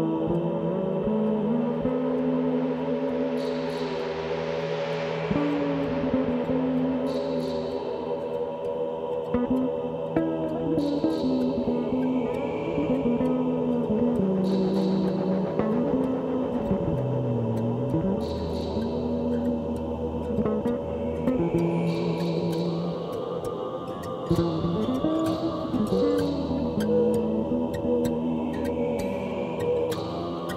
Oh.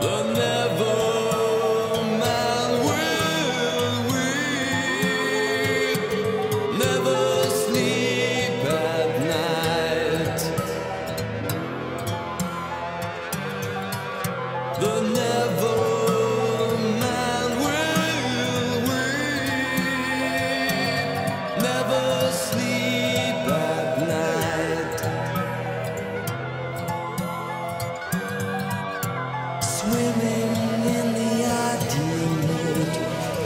The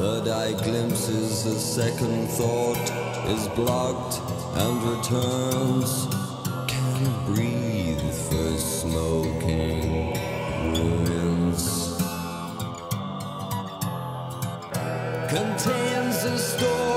Third eye glimpses a second thought is blocked and returns. Can't breathe for smoking ruins. Contains a story.